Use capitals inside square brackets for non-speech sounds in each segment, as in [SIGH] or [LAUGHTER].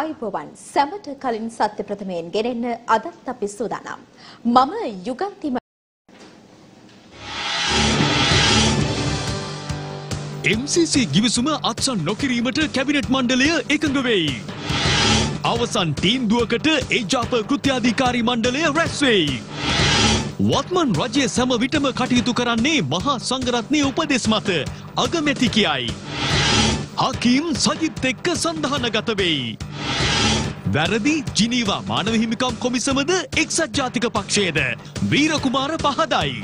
ආයුබෝවන් සැමට කලින් සත්‍ය ප්‍රථමයෙන් ගෙනෙන්න අදත් අපි සූදානම්. මම යුගන්තිම MCC ගිවිසුම අත්සන් නොකිරීමට කැබිනට් මණ්ඩලය එකඟ වෙයි. අවසන් තීන්දුවකට ඒජාප කෘත්‍යාධිකාරී මණ්ඩලය රැස් වෙයි. වත්මන් රජය සැම විටම කටයුතු කරන්නේ මහා සංඝරත්නය උපදෙස් මත අගමැති කියයි. හකීම් සජිත් එක්ක සඳහනගත වෙයි. වැරදි ජිනීවා මානව හිමිකම් කොමිසමද එක්සත් ජාතික පක්ෂයේද වීරකුමාර පහදයි.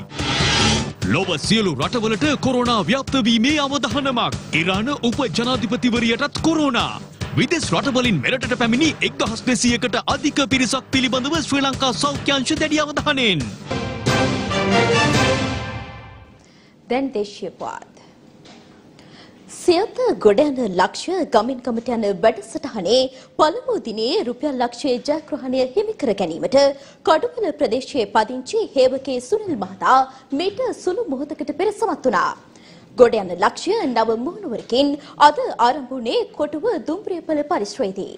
ලොව සියලු රටවලට කොරෝනා ව්‍යාප්තවීමේ අවධානමක්. ඉරාන උප ජනාධිපතිවරියටත් කොරෝනා. විදෙස් රටවලින් මෙරටට පැමිණි එක්දහස් දෙසියකට අධික පිරිසක් පිළිබඳව ශ්‍රී ලංකා සෞඛ්‍යංශ දැඩි අවධානයෙන්. දැන් දේශීය පුවත්. සියත ගොඩ යන ලක්ෂ්‍ය ගමින් ගමට යන වැඩසටහනේ පළමු දිනේ රුපියල් ලක්ෂයේ ජයග්‍රහණය හිමි කර ගැනීමට කඩුවල ප්‍රදේශයේ පදිංචි හේවකේ සුනිල් මහතා මීට සුළු මොහොතකට පෙර සමත් වුණා. ගොඩ යන ලක්ෂ්‍ය නව මුහුණුවරකින් අද ආරම්භ වුණේ කොටුව දුම්රියපල පරිශ්‍රයේදී.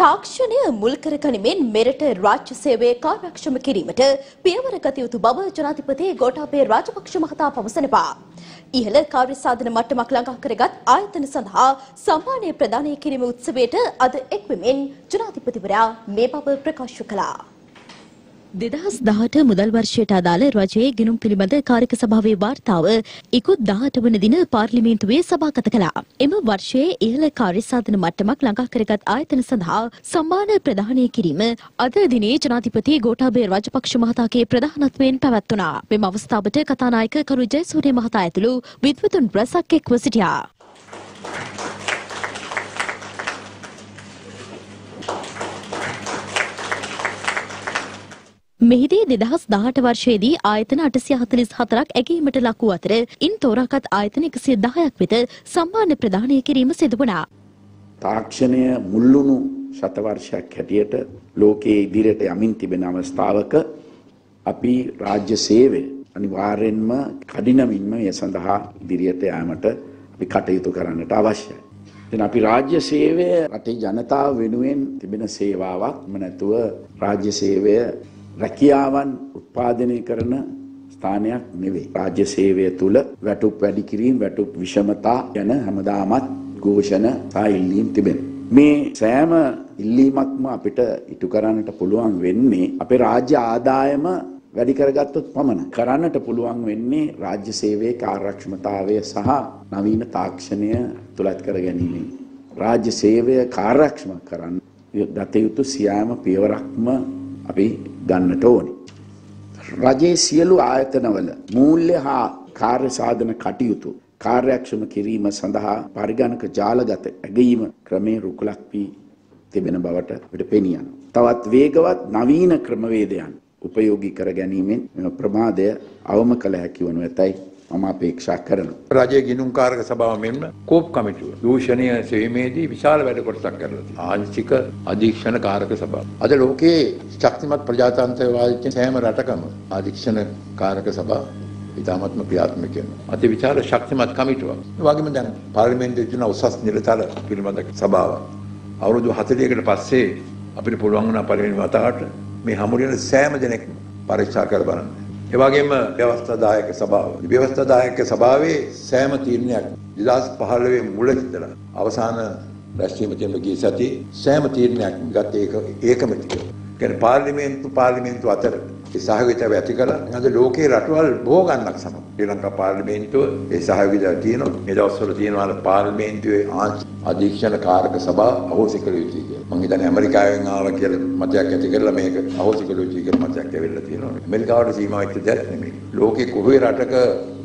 තාක්ෂණය මුල් කර ගනිමින් මෙරට රාජ්‍ය සේවය කාර්යක්ෂම කිරීමට පියවර ගත යුතු බව ජනාධිපති ගෝඨාභය රාජපක්ෂ මහතා පවසනවා. ඉහළ කාර්ය සාධන මට්ටමක් ළඟා කරගත් ආයතන සඳහා සම්මානය ප්‍රදානය කිරීම උත්සවයට අද එක්වෙමින් ජනාධිපතිවරයා මේ බව ප්‍රකාශ කළා. දෙදහස් දහට මුදල් වර්ෂයට අදාළ රජයේ ගිනුම් පිළිබඳ කාරික සභාවේ වාර්තාව ඉකුත් දහට වන දින පාර්ලිමේන්තුවේ සභාගත කළා. එම වර්ෂයේ ඉහළ කාර්යසාධන මට්ටමක් ළඟා කරගත් ආයතන සඳහා සම්මාන ප්‍රදානය කිරීම අද දිනේ ජනාධිපති ගෝඨාභය රාජපක්ෂ මහතාගේ ප්‍රධානත්වයෙන් පැවැත්වුණා. මෙම අවස්ථාවට කතානායක කරු ජයසූරිය මහතා ඇතුළු විද්වතුන් රැසක් එක්ව සිටියා. මෙහිදී දෙදහස් දහට වර්ෂයේදී ආයතන අටසිය හතලිස් හතරක් ඇගීමට ලක් වූ අතර ඉන් තෝරාගත් ආයතන එකසිය දහයක් වෙත සම්මාන ප්‍රදානය කිරීම සිදු වුණා. තාක්ෂණය මුල්ලුණු ශතවර්ෂයක් හැටියට ලෝකයේ ඉදිරියට යමින් තිබෙන අවස්ථාවක අපි රාජ්‍ය සේවය අනිවාර්යෙන්ම කඩිනමින්ම ඒ සඳහා ඉදිරියට යාමට අපි කටයුතු කරන්නට අවශ්‍යයි. දැන් අපි රාජ්‍ය සේවය රටේ ජනතාව වෙනුවෙන් තිබෙන සේවාවක් නැතුව රාජ්‍ය සේවය රැකියාවන් උත්පාදනය කරන ස්ථානයක් නෙවෙයි. රාජ්‍ය සේවය තුළ වැටුප් වැඩි කිරීම, වැටුප් විෂමතා යන හැමදාමත් ഘോഷණ සහ ඉල්ලීම් තිබෙනවා. මේ සෑම ඉල්ලීමක්ම අපිට ඉටු කරන්නට පුළුවන් වෙන්නේ අපේ රාජ්‍ය ආදායම වැඩි කරගත්තොත් පමණ කරන්නට පුළුවන් වෙන්නේ රාජ්‍ය සේවයේ කාර්යක්ෂමතාවය සහ නවීන තාක්ෂණය තුලත් කර ගැනීමෙන්. රාජ්‍ය සේවය කාර්යක්ෂම කරන්න ගත යුතු සියෑම පියවරක්ම අපි ගන්නට ඕනි. රජයේ සියලු ආයතනවල මූල්‍ය හා කාර්ය සාධන කටයුතු කාර්යක්ෂම කිරීම සඳහා පරිගණක ජාලගත ඇගීම ක්‍රමේ රුකුලක් වී තිබෙන බවට අපිට පෙනියන. තවත් වේගවත් නවීන ක්‍රමවේදයන් උපයෝගී කර ගැනීමෙන් මෙම ප්‍රමාදය අවම කළ හැකි වනු ඇතයි මම අපේක්ෂා කරනවා. රජයේ ගිණුම්කාරක සභාව මෙන්ම කෝප් කමිටුව දූෂණය සෙවීමේදී විශාල වැඩ කොටසක් කරලා තියෙනවා. ආංශික අධීක්ෂණ කාරක සභාව. අද ලෝකයේ ශක්තිමත් ප්‍රජාතන්ත්‍රවාදී සෑම රටකම අධීක්ෂණ කාරක සභාව ඉතාමත්ම ක්‍රියාත්මක වෙනවා. අති විශාල ශක්තිමත් කමිටුවක්. ඒ වගේම දැන් පාර්ලිමේන්තුවේ තියෙන උසස් නිලතල පිළිබඳ සභාවක්. අවුරුදු 40කට පස්සේ අපිට පුළුවන් වුණා පළවෙනි වතාවට මේ හමුරියන සෑම දෙනෙක්ම පරීක්ෂා කර බලන්න. ඒ වගේම ව්‍යවස්ථාදායක සභාව. ව්‍යවස්ථාදායක සභාවේ සෑම තීරණයක් 2015 මුල ඉඳලා අවසාන රැස්වීම තියෙන ගිය සතියේ සෑම තීරණයක් ගත ඒක ඒකමතිකව. කියන්නේ පාර්ලිමේන්තු පාර්ලිමේන්තු අතර ඒ සහයෝගිතාව ඇති කළා. අද ලෝකේ රටවල් බොහෝ ගණනක් සමග ශ්‍රී ලංකා පාර්ලිමේන්තුව ඒ සහයෝගිතාව තියෙනවා. මේ දවස්වල තියෙනවා පාර්ලිමේන්තුවේ අධීක්ෂණ කාරක සභාව අහෝසි කළ යුතුයි කියලා. මම හිතන්නේ ඇමරිකාවෙන් ආවා කියලා මතයක් ඇති කරලා මේක අහෝසි කළ යුතුයි කියලා මතයක් ඇවිල්ලා තියෙනවා. ඇමරිකාවට සීමා වෙච්ච දෙයක් නෙමෙයි. ලෝකේ කොහේ රටක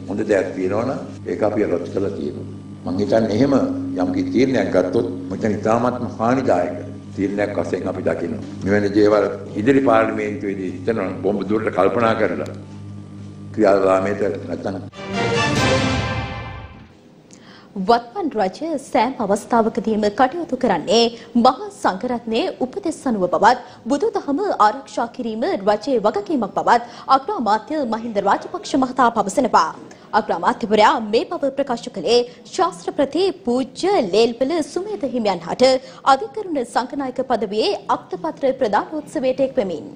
හොඳ දෙයක් තියෙනවනම් ඒක අපි රත් කළා තියෙනවා. මං හිතන්නේ එහෙම යම් කිසි තීරණයක් ගත්තොත් මචං ඉතාමත්ම හානිදායක තීරණයක් වශයෙන් අපි දකිනවා. මෙවැනි දේවල් ඉදිරි පාර්ලිමේන්තුවේදී හිතන බොම්බ දුරට කල්පනා කරලා ක්‍රියාදාමයට නැත්නම් වත්මන් රජය සෑම අවස්ථාවකදීම කටයුතු කරන්නේ මහා සංඝරත්නයේ උපදෙස් අනුව බවත් බුදුදහම ආරක්ෂා කිරීම රජයේ වගකීමක් බවත් අග්‍රාමාත්‍ය මහින්ද රාජපක්ෂ මහතා පවසනවා. අග්‍රාමාත්‍යවරයා මේ බව ප්‍රකාශ කළේ ශාස්ත්‍රපති පූජ්‍ය ලේල්පල සුමේද හිමියන් හට අධිකරණ සංඝනායක පදවියේ අක්තපත්‍ර ප්‍රදානෝත්සවයට එක්වෙමින්.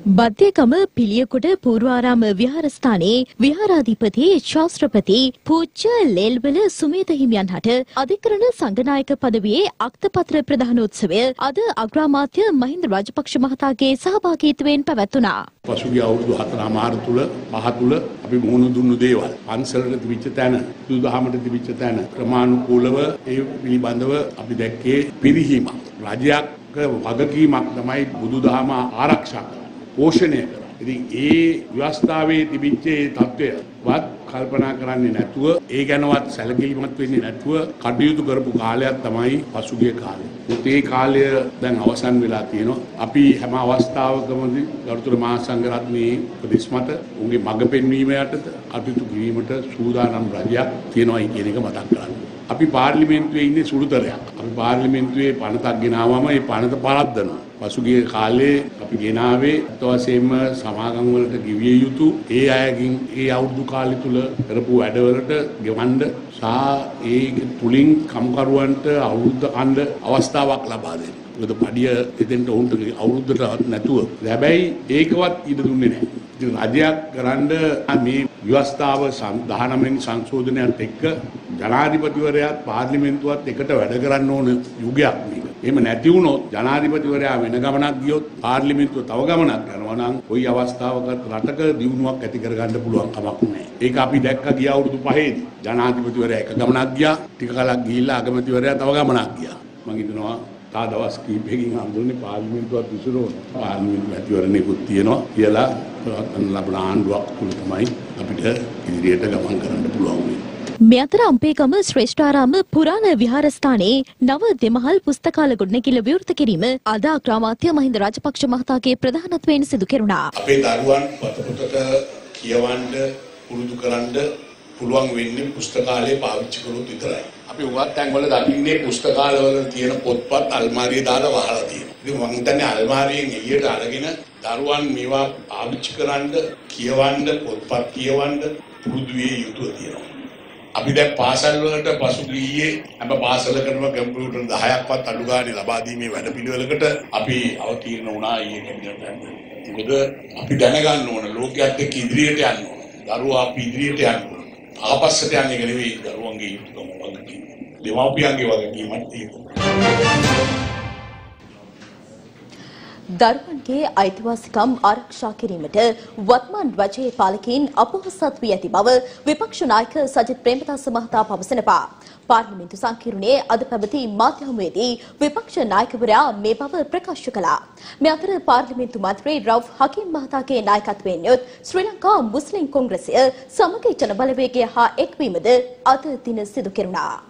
බද්දේකම පිළියකොඩ පූර්වාරාම විහාරස්ථානයේ විහාරාධිපති ශාස්ත්‍රපති පූජ්‍ය ලේල්වල සුමේත හිමියන් හට අධිකරණ සංඝනායක පදවියේ අක්තපත්‍ර ප්‍රදානෝත්සවය අද අග්‍රාමාත්‍ය මහින්ද රාජපක්ෂ මහතාගේ සහභාගීත්වයෙන් පැවැත්වුණා. පසුගිය අවුරුදු හතරමාර තුළ පහ තුළ අපි මුහුණ දුන්නු දේවල් පන්සලට තිබිච්ච තැන බුදුදහමට තිබිච්ච තැන ක්‍රමානුකූලව ඒ පිළිබඳව අපි දැක්කේ පිරිහීමක් රජයක් වගකීමක් තමයි බුදුදහම ආරක්ෂා කරන්න. පෝෂණය කර. ඉතින් ඒ ව්‍යවස්ථාවේ තිබිච්ච ඒ තත්ත්වයවත් කල්පනා කරන්නේ නැතුව ඒ ගැනවත් සැලකිලිමත් වෙන්නේ නැතුව කටයුතු කරපු කාලයක් තමයි පසුගිය කාලය. ඒ කාලය දැන් අවසන් වෙලා තියෙනවා. අපි හැම අවස්ථාවකමදී ගරුතර මහා සංඝරත්නයේ උපදෙස් මත උන්ගේ මඟ පෙන්වීම යටතේ කටයුතු කිරීමට සූදානම් රජයක් තියෙනවා කියන එක මතක් කරගන්න. අපි පාර්ලිමේන්තුවේ ඉන්නේ සුළුතරයක්. අපි පාර්ලිමේන්තුවේ පනතක් ගෙනාවම ඒ පනත පරද්දනවා. පසුගිය කාලේ අපි ගෙනාවේ අතවසයෙන්ම සමාගම් වලට ගෙවිය යුතු ඒ අයගෙන් ඒ අවුරුදු කාලය තුල කරපු වැඩවලට ගෙවන්න සහ ඒ තුලින් කම්කරුවන්ට අවුරුද්ද කණ්ඩ අවස්ථාවක් ලබා දෙන්න. මොකද පඩිය එතෙන්ට උන්ට අවුරුද්දට නැතුව. හැබැයි ඒකවත් ඉඩ දුන්නේ නැහැ. ඉතින් රජයක් කරන්න මේ ව්‍යවස්ථාව 19 වෙනි සංශෝධනයත් එක්ක ජනාධිපතිවරයාත් පාර්ලිමේන්තුවත් එකට වැඩ කරන්න ඕන යුගයක් මේක. එහෙම නැති වුණොත් ජනාධිපතිවරයා වෙන ගමනක් ගියොත් පාර්ලිමේන්තුව තව ගමනක් යනවා නම් ওই අවස්ථාවක රටක දියුණුවක් ඇති කරගන්න පුළුවන් කමක් නැහැ. ඒක අපි දැක්ක ගිය අවුරුදු පහේදී. ජනාධිපතිවරයා එක ගමනක් ගියා, ටික කලක් ගිහිල්ලා අගමැතිවරයා තව ගමනක් ගියා. මම හිතනවා තා දවස් කීපයකින් හම්දුනේ පාර්ලිමේන්තුවත් විසිරුණා. පාර්ලිමේන්තු මැතිවරණයකුත් තියෙනවා කියලා ලබන ආණ්ඩුවක් තුළ තමයි අපිට ඉදිරියට ගමන් කරන්න පුළුවන් වෙන්නේ. මේ අතර අම්පේගම ශ්‍රේෂ්ඨාරාම පුරාණ විහාරස්ථානයේ නව දෙමහල් පුස්තකාල ගොඩනැගිල්ල විවෘත කිරීම අද අග්‍රාමාත්‍ය මහින්ද රාජපක්ෂ මහතාගේ ප්‍රධානත්වයෙන් සිදු කෙරුණා. අපේ දරුවන් පොතපතට කියවන්න පුරුදු කරන්න පුළුවන් වෙන්නේ පුස්තකාලය පාවිච්චි කරොත් විතරයි. අපි උගත් තැන්වල දකින්නේ පුස්තකාලවල තියෙන පොත්පත් අල්මාරිය දාලා වහලා තියෙනවා. ඉතින් මම හිතන්නේ අල්මාරියෙන් එළියට අරගෙන දරුවන් මේවා පාවිච්චි කරන්න, කියවන්න, පොත්පත් කියවන්න පුරුදු විය යුතුව තියෙනවා. අපි දැන් පාසල් වලට පසුගියේ හැම පාසලකටම කම්පියුටර් 10ක්වත් අඩු ගානේ ලබා දීමේ වැඩපිළිවෙලකට අපි අවතීර්ණ වුණා ඊයේ කැබිනට් එකෙන්. මොකද අපි දැනගන්න ඕන ලෝකයක් එක්ක ඉදිරියට යන්න ඕන. දරුවා අපි ඉදිරියට යන්න ඕන. ආපස්සට යන්නේ නෙවෙයි දරුවන්ගේ යුතුකම වගකීම. දෙමාපියන්ගේ වගකීමක් තියෙනවා. දරුවන්ගේ අයිතිවාසිකම් ආරක්ෂා කිරීමට වත්මන් රජයේ පාලකයින් අපොහොසත් වී ඇති බව විපක්ෂ නායක සජිත් ප්‍රේමදාස මහතා පවසනවා. පාර්ලිමේන්තු සංකීර්ණයේ අද පැවති මාධ්‍ය හමුවේදී විපක්ෂ නායකවරයා මේ බව ප්‍රකාශ කළා. මේ අතර පාර්ලිමේන්තු මන්ත්‍රී රව් හකීම් මහතාගේ නායකත්වයෙන් යොත් ශ්‍රී ලංකා මුස්ලිම් කොංග්‍රසය සමගි ජන බලවේගය හා එක්වීමද අද දින සිදු කෙරුණා.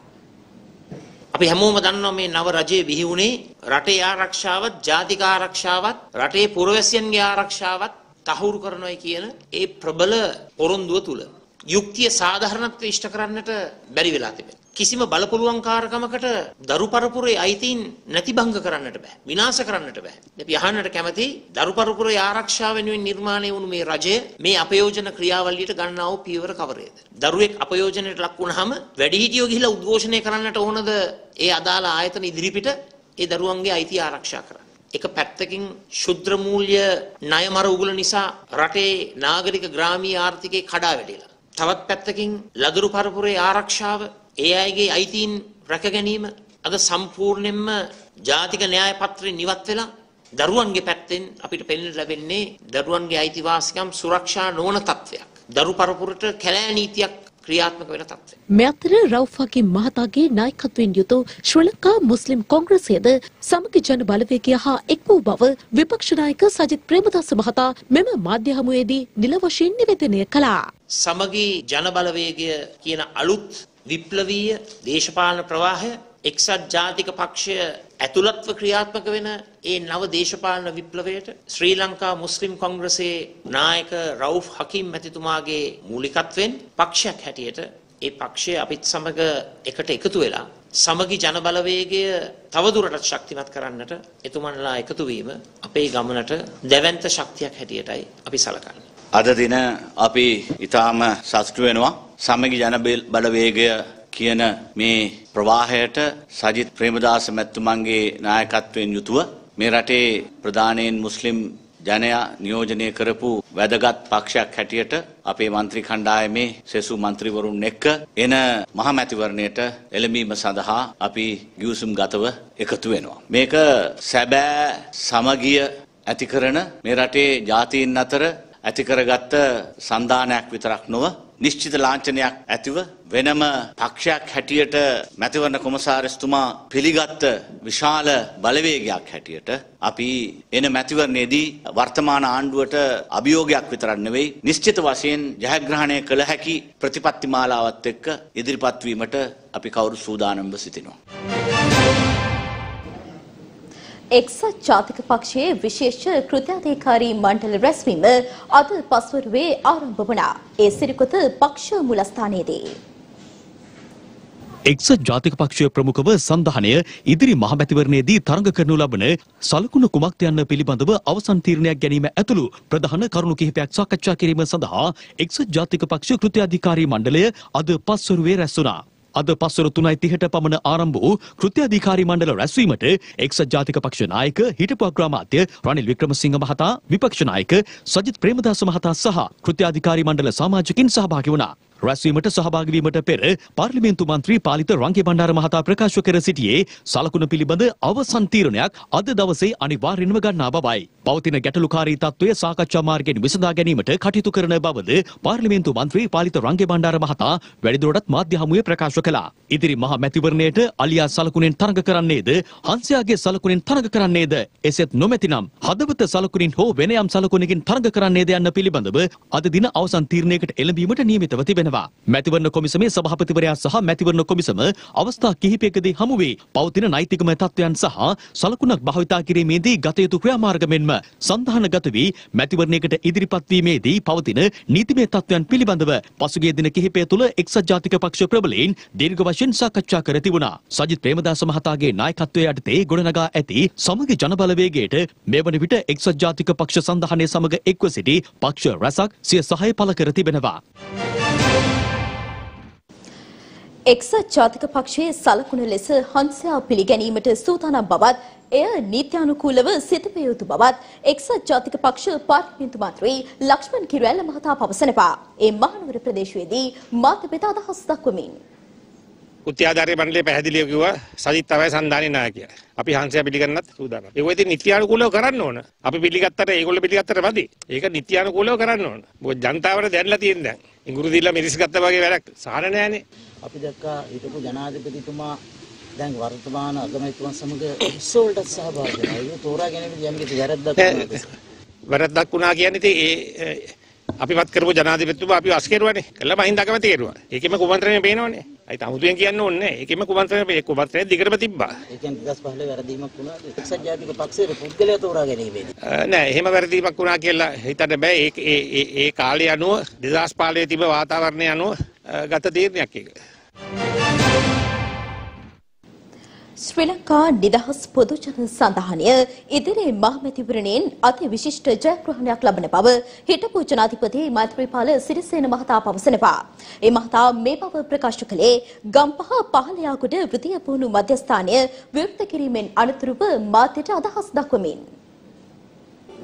අපි හැමෝම දන්නවා මේ නව රජයේ බිහි වුණේ රටේ ආරක්ෂාවත් ජාතික ආරක්ෂාවත් රටේ පුරවැසියන්ගේ ආරක්ෂාවත් තහවුරු කරනවායි කියන ඒ ප්‍රබල පොරොන්දුව තුල යුක්තිය සාධාරණත්වය ඉෂ්ට කරන්නට බැරි වෙලා තිබෙනවා. කිසිම බලපුලුවන්කාරකමකට දරු පරපුරේ අයිතීන් නැතිභංග කරන්නට බෑ. විනාශ කරන්නට බෑ. අපි අහන්නට කැමති දරු පරපුරේ ආරක්ෂාව වෙනුවෙන් නිර්මාණය වුණු මේ රජය මේ අපයෝජන ක්‍රියාවලියට ගන්නා වූ පියවර කවරේද? දරුවෙක් අපයෝජනයට ලක් වුණාම වැඩිහිටියෝ ගිහිලා උද්ඝෝෂණය කරන්නට ඕනද ඒ අදාළ ආයතන ඉදිරිපිට ඒ දරුවන්ගේ අයිතිය ආරක්ෂා කරන්න? එක පැත්තකින් ශුද්‍ර මූල්‍ය ණයමර උගුල නිසා රටේ නාගරික ග්‍රාමීය ආර්ථිකේ කඩා වැටිලා. තවත් පැත්තකින් ලදරු පරපුරේ ආරක්ෂාව ඒ අයගේ අයිතීන් රැක ගැනීම අද සම්පූර්ණයෙන්ම ජාතික න්‍යාය පත්‍රයෙන් නිවත් වෙලා දරුවන්ගේ පැත්තෙන් අපිට පෙනෙන්න ලැබෙන්නේ දරුවන්ගේ අයිතිවාසිකම් සුරක්ෂා නොවන තත්ත්වයක්. දරු පරපුරට කැලෑ නීතියක් ක්‍රියාත්මක වෙන තත්ත්වයක්. මේ අතර රවුෆාගේ මහතාගේ නායකත්වයෙන් යුතු ශ්‍රී ලංකා මුස්ලිම් කොංග්‍රසයද සමගි ජන බලවේගය හා එක් වූ බව විපක්ෂ නායක සජිත් ප්‍රේමදාස මහතා මෙම මාධ්‍ය හමුවේදී නිල වශයෙන් නිවේදනය කළා. සමගි ජන බලවේගය කියන අලුත් විප්ලවීය දේශපාලන ප්‍රවාහය එක්සත් ජාතික පක්ෂය ඇතුළත්ව ක්‍රියාත්මක වෙන ඒ නව දේශපාලන විප්ලවයට ශ්‍රී ලංකා මුස්ලිම් කොංග්‍රසයේ නායක රවුෆ් හකීම් මැතිතුමාගේ මූලිකත්වෙන් පක්ෂයක් හැටියට ඒ පක්ෂය අපිත් සමග එකට එකතු වෙලා සමගි ජනබලවේගය තවදුරටත් ශක්තිමත් කරන්නට එතුමන්ලා එකතු වීම අපේ ගමනට දැවැන්ත ශක්තියක් හැටියටයි අපි සලකන්නේ. අද දින අපි ඊටාම සතුටු වෙනවා සමගි ජන බලවේගය කියන මේ ප්‍රවාහයට සජිත් ප්‍රේමදාස මැතිතුමන්ගේ නායකත්වයෙන් යුතුව මේ රටේ ප්‍රධානයෙන් මුස්ලිම් ජනයා නියෝජනය කරපු වැදගත් පක්ෂයක් හැටියට අපේ මන්ත්‍රී කණ්ඩායමේ සෙසු මන්ත්‍රීවරුන් එක්ක එන මහමැතිවරණයට එළඹීම සඳහා අපි ගිවිසුම් ගතව එකතු වෙනවා. මේක සැබෑ සමගිය ඇති කරන මේ රටේ ජාතීන් අතර ඇති කරගත්ත සන්ධානයක් විතරක් නොව නිශ්චිත ලාංඡනයක් ඇතිව වෙනම පක්ෂයක් හැටියට මැතිවරණ කොමසාරිස්තුමා පිළිගත්ත විශාල බලවේගයක් හැටියට අපි එන මැතිවරණයේදී වර්තමාන ආණ්ඩුවට අභියෝගයක් විතරක් නෙවෙයි නිශ්චිත වශයෙන් ජයග්‍රහණය කළ හැකි ප්‍රතිපත්ති මාලාවත් එක්ක ඉදිරිපත් වීමට අපි කවුරු සූදානම්ව සිටිනවා. එක්සත් ජාතික පක්ෂයේ විශේෂ කෘත්‍යාධිකාරී මණ්ඩල රැස්වීම අද පස්වරුවේ ආරම්භ වුණා. ඒ සිරිකොත පක්ෂ මුලස්ථානයේදී. එක්සත් ජාතික පක්ෂය ප්‍රමුඛව සන්ධානය ඉදිරි මහමැතිවරණයේදී තරඟ කරනු ලබන සලකුණු කුමක්ද යන්න පිළිබඳව අවසන් තීරණයක් ගැනීම ඇතුළු ප්‍රධාන කරුණු කිහිපයක් සාකච්ඡා කිරීම සඳහා එක්සත් ජාතික පක්ෂ කෘත්‍යාධිකාරී මණ්ඩලය අද පස්වරුවේ රැස් වුණා. අද පස්වර තුනයි තිහට පමණ ආරම්භ වූ කෘත්‍යාධිකාරී මණ්ඩල රැස්වීමට එක්සත් ජාතික පක්ෂ නායක හිටපු අග්‍රාමාත්‍ය රනිල් වික්‍රමසිංහ මහතා විපක්ෂ නායක සජිත් ප්‍රේමදාස මහතා සහ කෘත්‍යාධිකාරී මණ්ඩල සමාජිකින් සහභාගී වුණා. රැස්වීමට සහභාගී වීමට පෙර පාර්ලිමේන්තු මන්ත්‍රී පාලිත රංගේ බණ්ඩාර මහතා ප්‍රකාශ කර සිටියේ සලකුණ පිළිබඳ අවසන් තීරණයක් අද දවසේ අනිවාර්යෙන්ම ගන්නා බවයි. පවතින ගැටලුකාරී තත්ත්වය සාකච්ඡා මාර්ගයෙන් විසඳා ගැනීමට කටයුතු කරන බවද පාර්ලිමේන්තු මන්ත්‍රී පාලිත රංගේ බණ්ඩාර මහතා වැඩිදුරටත් මාධ්‍ය හමුවේ ප්‍රකාශ කළා. ඉදිරි මහ මැතිවරණයට අලියා සලකුණෙන් තරඟ කරන්නේද හංසයාගේ සලකුණෙන් තරඟ කරන්නේද එසෙත් නොමැතිනම් හදවත සලකුණින් හෝ වෙන යම් සලකුණකින් තරඟ කරන්නේද යන්න පිළිබඳව අද දින අවසන් තීරණයකට එළඹීමට නියමිතව තිබෙනවා. වෙනවා. මැතිවරණ කොමිසමේ සභාපතිවරයා සහ මැතිවරණ කොමිසම අවස්ථා කිහිපයකදී හමු වේ. පවතින නෛතිකමය තත්ත්වයන් සහ සලකුණක් භාවිතා කිරීමේදී ගත යුතු ක්‍රියාමාර්ග මෙන්ම සන්ධානගත වී මැතිවරණයකට ඉදිරිපත් වීමේදී පවතින නීතිමය තත්ත්වයන් පිළිබඳව පසුගිය දින කිහිපය තුළ එක්සත් ජාතික පක්ෂ ප්‍රබලයින් දීර්ඝ වශයෙන් සාකච්ඡා කර තිබුණා. සජිත් ප්‍රේමදාස මහතාගේ නායකත්වය යටතේ ගොඩනගා ඇති සමගි ජනබලවේගයට මේ වන විට එක්සත් ජාතික පක්ෂ සන්ධානය සමග එක්ව සිටි පක්ෂ රැසක් සිය සහය පළ කර තිබෙනවා. එක්සත් ජාතික පක්ෂයේ සලකුණ ලෙස හංසයා පිළිගැනීමට සූදානම් බවත් එය නීත්‍යානුකූලව සිදුවිය යුතු බවත් එක්සත් ජාතික පක්ෂ පාර්ලිමේන්තු මන්ත්‍රී ලක්ෂ්මන් කිරුවැල්ල මහතා පවසනවා. ඒ මහනුවර ප්‍රදේශයේදී මාධ්‍ය අදහස් දක්වමින් උත්‍යාධාරය මණ්ඩලය පැහැදිලිව කිව්වා සජිත් තමයි සන්ධානයේ නායකයා. අපි හංසයා පිළිගන්නත් සූදානම්. ඒක ඉතින් නිත්‍යානුකූලව කරන්න ඕන. අපි පිළිගත්තට ඒගොල්ලෝ පිළිගත්තට මදි. ඒක නිත්‍යානුකූලව කරන්න ඕන. මොකද ජනතාවට දැනලා තියෙන දැන්. ඉඟුරු දීලා මිරිස් ගත්තා වගේ වැඩක් සාර නෑනේ. අපි දැක්කා හිටපු ජනාධිපතිතුමා දැන් වර්තමාන අගමැතිතුමන් සමග උත්සවවලට සහභාගී වෙනවා. ඒක තෝරා ගැනීමදී යම් කිසි වැරද්දක් වුණාද? [LAUGHS] වැරද්දක් වුණා කියන්නේ ඉතින් ඒ අපිපත් කරපු ජනාධිපතිතුමා අපි වස් කෙරුවානේ. කළා මහින්ද අගමැති කෙරුවා. ඒකෙම කුමන්ත්‍රණය පේනවනේ. අයි තමුතුෙන් කියන්න ඕනේ. ඒකෙම කුමන්ත්‍රණය කුමන්ත්‍රණය දිගටම තිබ්බා. ඒ කියන්නේ 2015 වැරදීමක් වුණාද? එක්සත් ජාතික පක්ෂයේ පුද්ගලයා තෝරා ගැනීමේදී. නෑ එහෙම වැරදීමක් වුණා කියලා හිතන්න බෑ. ඒ ඒ ඒ කාලය අනුව 2015 තිබ්බ වාතාවරණය අනුව ගත තීරණයක් ඒක. ශ්‍රී ලංකා නිදහස් පොදුජන සඳහනය ඉදිරි මහමැතිවරණයෙන් අති විශිෂ්ට ජයග්‍රහණයක් ලබන බව හිටපු ජනාධිපති මෛත්‍රීපාල සිරිසේන මහතා පවසනවා. ඒ මහතා මේ බව ප්‍රකාශ කළේ ගම්පහ පහළයාකුට වෘතිය පුහුණු මධ්‍යස්ථානය විවෘත කිරීමෙන් අනතුරුව මාධ්‍යට අදහස් දක්වමින්.